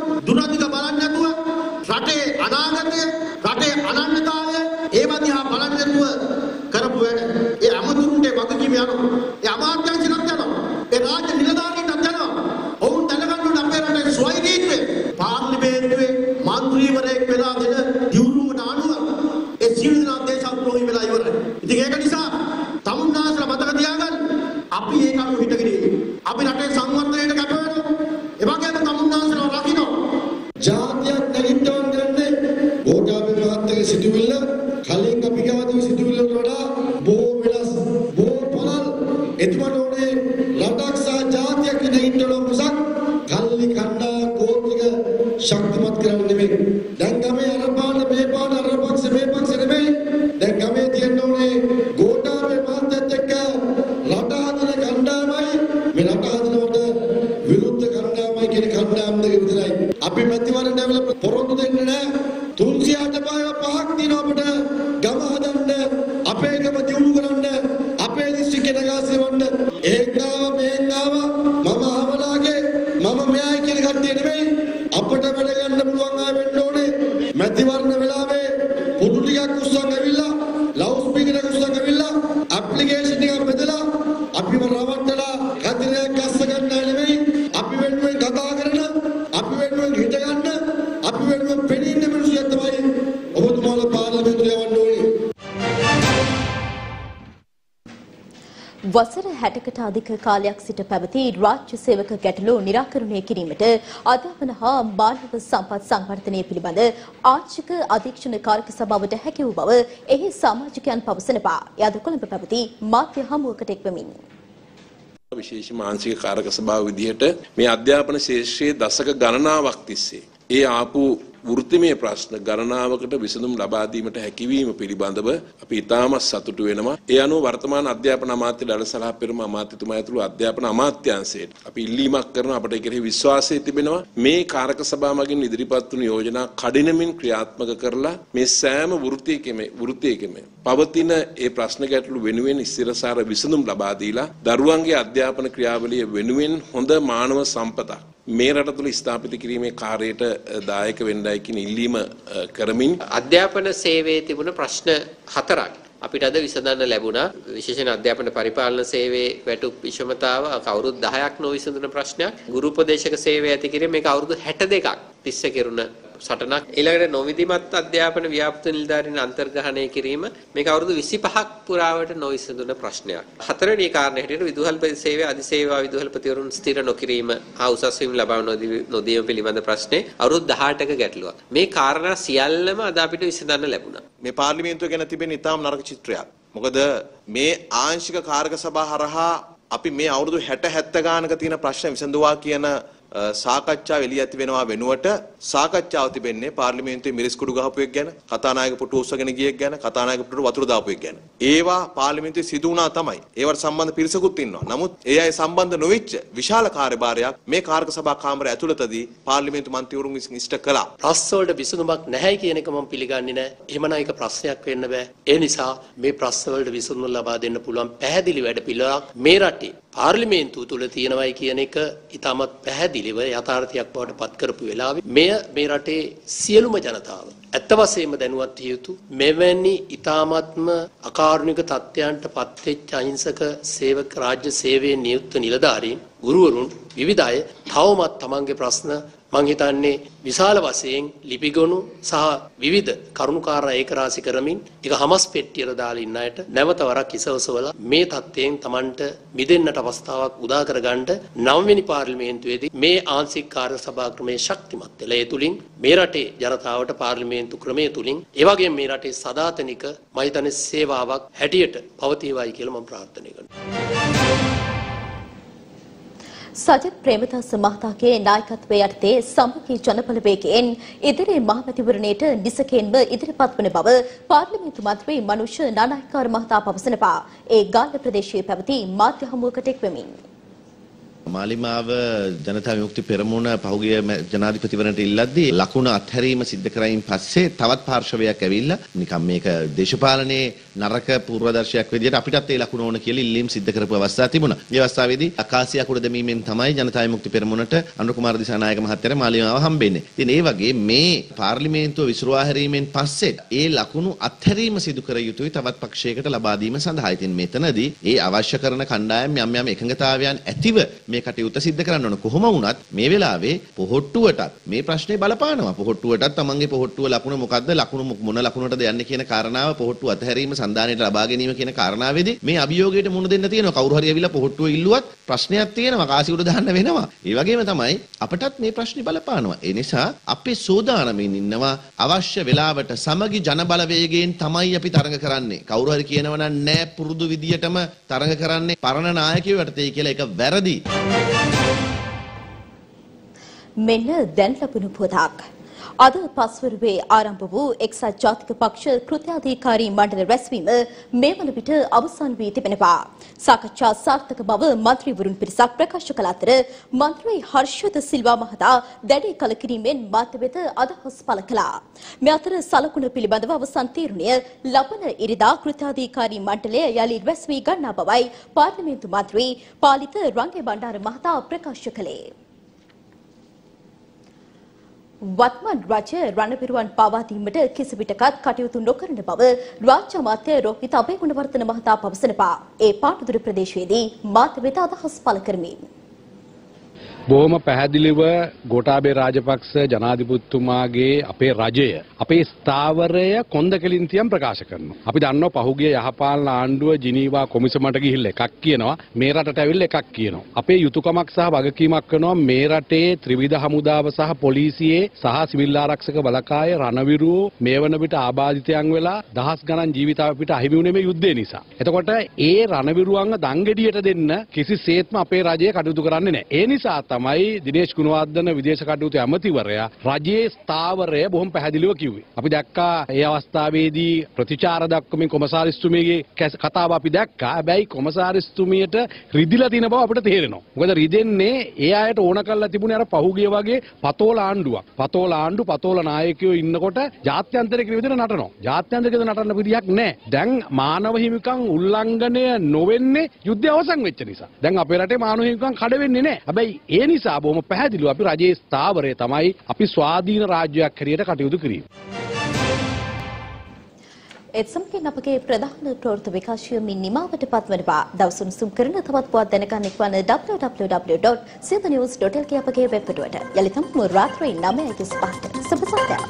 Maria Kusanga 60කට අධික කාලයක් සිට පැවති රාජ්‍ය සේවක ගැටලු निराකරණය කිරීමට අධ්‍යාපන හා මානව සම්පත් සංවර්ධනය පිළිබඳ ආර්ථික අධීක්ෂණ කාර්ක සභාවට හැකි වූ බව එහි සමාජිකයන් පවසනවා. යද කොළඹ පැවති මාධ්‍ය හමුවකට එක්වමින්. විශේෂ මානසික කාරක සභාව විදිහට මේ අධ්‍යාපන ශේෂ්ත්‍රයේ දශක ගණනාවක් තිස්සේ ඒ ආපු වෘත්තිමය ප්‍රශ්න ගණනාවකට විසඳුම් ලබා දීමට හැකියවීම පිළිබඳව අපි ඉතාමත් සතුටු වෙනවා. ඒ අනුව වර්තමාන අධ්‍යාපන අමාත්‍ය දඩසලහ පෙරම අමාත්‍යතුමා ඇතුළු අධ්‍යාපන අමාත්‍යාංශයට අපි ඉල්ලීමක් කරන අපට කෙරෙහි විශ්වාසය තිබෙනවා. මේ කාරක සභාව මගින් ඉදිරිපත් වුණු යෝජනා කඩිනමින් ක්‍රියාත්මක කරලා මේ සෑම වෘත්තියකම වෘත්තියකම පවතින ඒ ප්‍රශ්න ගැටලු වෙනුවෙන් ස්ථිරසාර විසඳුම් ලබා දීලා දරුවන්ගේ අධ්‍යාපන ක්‍රියාවලිය වෙනුවෙන් හොඳ මානව සම්පතක් මේ රට තුළ ස්ථාපිත කිරීමේ කාර්යයට දායක වෙන්නයි කියන ඉල්ලීම කරමින් අධ්‍යාපන සේවයේ තිබුණ ප්‍රශ්න හතරක් අපිට අද විසඳන්න ලැබුණා. විශේෂයෙන් අධ්‍යාපන පරිපාලන සේවයේ වැටුප් විෂමතාව අවුරුදු 10ක් නොවිසඳුන ප්‍රශ්නයක්. ගුරු උපදේශක සේවය ඇති කිරීම මේක අවුරුදු 62ක් තිස්සේ කෙරුණ සටනක් ඊළඟට නොවිධිමත් අධ්‍යාපන ව්‍යාපෘත නිලධාරීන් අන්තර්ග්‍රහණය කිරීම මේක අවුරුදු 25ක් පුරාවට නොවිසඳුන ප්‍රශ්නයක්. හතරවෙනි කාරණේ හැටියට විදුහල්පති සේවය අධිසේවා විදුහල්පතිවරුන් ස්ථිර නොකිරීම හා උසස් වීම ලබා නොදීම පිළිබඳ ප්‍රශ්නේ අවුරුදු 18ක ගැටලුවක්. මේ කාරණා සියල්ලම අද අපිට විසඳන්න ලැබුණා. මේ පාර්ලිමේන්තුව ගැන තිබෙන ඉතාම නරක චිත්‍රයක්. මොකද මේ ආංශික කාර්ක සභා හරහා අපි මේ අවුරුදු 60 70 ගානක තියෙන ප්‍රශ්න විසඳුවා කියන සාකච්ඡාව එළිය ඇති වෙනවා වෙනුවට සාකච්ඡාව තිබෙන්නේ පාර්ලිමේන්තුවේ මිරිස් කුඩු ගහපු එක ගැන, කතානායක පුටු උස්සගෙන ගියෙක් ගැන, කතානායක පුටුට වතුර දාපු එක ගැන. ඒවා පාර්ලිමේන්තුවේ සිදු වුණා තමයි. ඒවට සම්බන්ධ පිරිසකුත් ඉන්නවා. නමුත් ඒ අය සම්බන්ධ නොවිච්ච විශාල කාර්යභාරයක් මේ කාර්ක සභා කාමරය ඇතුළතදී පාර්ලිමේන්තු මන්ත්‍රීවරුන් විසින් ඉෂ්ට කළා. ප්‍රශ්න වලට විසඳුමක් නැහැ කියන එක මම පිළිගන්නේ නැහැ. එහෙමනම් ඒක ප්‍රශ්නයක් වෙන්න බෑ. ඒ නිසා මේ ප්‍රශ්න වලට විසඳුම් ලබා දෙන්න පුළුවන් පැහැදිලි වැඩ පිළිවෙලක් මේ රටේ පාර්ලිමේන්තුව තුල තියෙනවයි කියන එක ඉතාමත් පැහැදිලිව යථාර්ථයක් බවට පත් කරපු වෙලාවේ මෙය මේ රටේ සියලුම ජනතාව ඇත්ත වශයෙන්ම දැනුවත් විය යුතු මෙවැනි ඊ타මත්ම අකාරුණික තත්ත්වයන්ට පත්වෙච්ච අහිංසක සේවක රාජ්‍ය සේවයේ නියුක්ත නිලධාරීන් ගුරුවරුන් විවිධ අය තවමත් තමන්ගේ ප්‍රශ්න මං හිතන්නේ විශාල වශයෙන් ලිපිගොනු සහ විවිධ කරුණුකාරා ඒකරාශි කරමින් ඒක හමස් පෙට්ටියට දාලා ඉන්න අයට නැවත වරක් ඉසවසවලා මේ තත්ත්වයෙන් Tamanට මිදෙන්නට අවස්ථාවක් උදා කරගන්න නවවෙනි පාර්ලිමේන්තුවේදී මේ ආංශික කාර්ය සභා ක්‍රමයේ ශක්තිමත් වෙලා ඒ තුලින් මේ රටේ ජනතාවට පාර්ලිමේන්තු ක්‍රමයේ තුලින් ඒ වගේම මේ රටේ සදාතනික මම හිතන්නේ සේවාවක් හැටියට පවතිවායි කියලා මම ප්‍රාර්ථනා කරනවා. සජිත් ප්‍රේමදාස මහතාගේ නායකත්වය යටතේ සමගි ජනබලවේගයෙන් ඉදිරි මහමැතිවරණයට නිසකෙන්ම ඉදිරිපත් වන බව පාර්ලිමේන්තු මන්ත්‍රී මනුෂ්‍ය නානායක්කාර මහතා පවසනවා. ඒ ගාල්ල ප්‍රදේශයේ පැවති මාධ්‍ය හමුවකට එක්වෙමින්. මාලිමාව ජනතා විමුක්ති පෙරමුණ පහුගිය මැ- ජනාධිපතිවරණට ඉල්ලද්දී ලකුණ අත්හැරීම සිද්ධ කරයින් පස්සේ තවත් පාර්ශවයක් ඇවිල්ලා නිකම් මේක දේශපාලනයේ නරක පූර්වදර්ශයක් විදිහට අපිටත් ඒ ලකුණ ඕන කියලා ඉල්ලීම් සිද්ධ කරපු අවස්ථා තිබුණා. ඒ අවස්ථාවේදී අකාසිය අකුඩ දැමීමෙන් තමයි ජනතා විමුක්ති පෙරමුණට අනුර කුමාර දිසානායක මහත්තයාට මාලිමාව හම්බෙන්නේ. ඉතින් ඒ වගේ මේ පාර්ලිමේන්තුව විසිරුවා හැරීමෙන් පස්සේ ඒ ලකුණු අත්හැරීම සිදු කර යුතුයි තවත් පක්ෂයකට ලබා දීම සඳහා. ඉතින් මෙතනදී ඒ අවශ්‍ය කරන කණ්ඩායම් යම් යම් එකඟතාවයන් ඇතිව මේ කටයුත්ත සිද්ධ කරන්න ඕන. කොහොම වුණත් මේ වෙලාවේ පොහොට්ටුවටත් මේ ප්‍රශ්නේ බලපානවා. පොහොට්ටුවටත් තමන්ගේ පොහොට්ටුව ලකුණ මොකද්ද? ලකුණ මො- මොන ලකුණටද යන්නේ කියන කාරණාව පොහොට්ටුව අතහැරීම සන්දානයට ලබා ගැනීම කියන කාරණාවේදී මේ අභියෝගයට මුහුණ දෙන්න තියෙනවා. කවුරු හරි ඇවිල්ලා පොහොට්ටුව ඉල්ලුවත් ප්‍රශ්නයක් තියෙනවා. කාසි උඩ දාන්න වෙනවා. ඒ වගේම තමයි අපටත් මේ ප්‍රශ්නේ බලපානවා. ඒ නිසා අපි සෝදානමින් ඉන්නවා අවශ්‍ය වෙලාවට සමගි ජනබලවේගයෙන් තමයි අපි තරඟ කරන්නේ. කවුරු හරි කියනවා නම් නෑ පුරුදු විදියටම තරඟ කරන්නේ පරණ නායකයෝ යටතේ කියලා ඒක වැරදි. මෙන්න දැන් ලැබුණු පුවතක්. අද පස්වරුවේ ආරම්භ වූ එක්සත් ජාතික පක්ෂ කෘත්‍යාධිකාරී මණ්ඩල රැස්වීම මේ වන විට අවසන් වී තිබෙනවා. සාකච්ඡා සාර්ථක බව මන්ත්‍රීවරුන් පිරිසක් ප්‍රකාශ කළ අතර මන්ත්‍රී හර්ෂද සිල්වා මහතා දැඩි කලකිරීමෙන් මාධ්‍ය වෙත අදහස් පළ කළා. මේ අතර සලකුණ පිළිබඳව අවසන් තීරණය ලබන ඉරිදා කෘත්‍යාධිකාරී මණ්ඩලය යලි රැස්වී ගන්නා බවයි පාර්ලිමේන්තු මන්ත්‍රී පාලිත රංගේ බණ්ඩාර මහතා ප්‍රකාශ කළේ. වත්මන් රජය රණවිරුවන් පාවා දීමට කිසිවිටකත් කටයුතු නොකරන බව රාජ්‍ය අමාත්‍ය රෝහිත අබේගුණවර්ධන මහතා පවසනවා. ඒ පාටදුර ප්‍රදේශයේදී මාධ්‍ය වෙත අදහස් පළ කරමින්. බොහොම පැහැදිලිව ගෝඨාභය රාජපක්ෂ ජනාධිපතිතුමාගේ අපේ රජය අපේ ස්ථාවරය කොන්දකලින් තියම් ප්‍රකාශ කරනවා. අපි දන්නවා පහුගිය යහපාලන ආණ්ඩුව ජිනීවා කොමිසමට ගිහිල්ලා එකක් කියනවා මේ රටට ඇවිල්ලා එකක් කියනවා. අපේ යුතුයකමක් සහ වගකීමක් කරනවා මේ රටේ ත්‍රිවිධ හමුදාව සහ පොලිසියේ සහ සිවිල් ආරක්ෂක බලකාය රණවිරුවෝ මේ වන විට ආබාධිතයන් වෙලා දහස් ගණන් ජීවිත අපිට අහිමි වුණේ මේ යුද්ධය නිසා. එතකොට ඒ රණවිරුවන්ව දංගෙඩියට දෙන්න කිසිසේත්ම අපේ රජය කටයුතු කරන්නේ නැහැ. ඒ නිසා තමයි දිනේශ් ගුණවර්ධන විදේශ කටයුතු ඇමතිවරයා රජයේ ස්ථාවරය බොහොම පැහැදිලිව කිව්වේ. අපි දැක්කා ඒ අවස්ථාවේදී ප්‍රතිචාර දක්වමින් කොමසාරිස්තුමියගේ කැස- කතාව අපි දැක්කා. හැබැයි කොමසාරිස්තුමියට රිදිලා තියෙන බව අපිට තේරෙනවා. මොකද රිදෙන්නේ ඒ අයට ඕන කරලා තිබුණේ අර පහුගිය වගේ පතෝල ආණ්ඩුවක්. පතෝල ආණ්ඩු පතෝල නායකයෝ ඉන්නකොට ජාත්‍යන්තරික විදිහට නටනවා. ජාත්‍යන්තරික විදිහට නටන්න විදියක් නැහැ. දැන් මානව හිමිකම් උල්ලංඝනය නොවෙන්නේ යුද්ධය අවසන් වෙච්ච නිසා. දැන් අපේ රටේ මානව හිමිකම් කඩ වෙන්නේ නැහැ. හැබැයි ඒ නිසා බොහොම පැහැදිලිව අපි රජයේ ස්ථාවරය තමයි අපි ස්වාධීන රාජ්‍යයක් හැටියට කටයුතු කිරීම. ඒත් සමගින් අපගේ ප්‍රධාන ප්‍රවෘත්ති විකාශය මින් නිමාවට පත්වනවා. දවසුන් සුම් කරන තවත් පුවත් දැනගන්න එක්වන www.silvernews.lk අපගේ වෙබ් පිටුවට. යලිතම රාත්‍රී 9:35ට සුබ සන්ධ්‍යාවක්.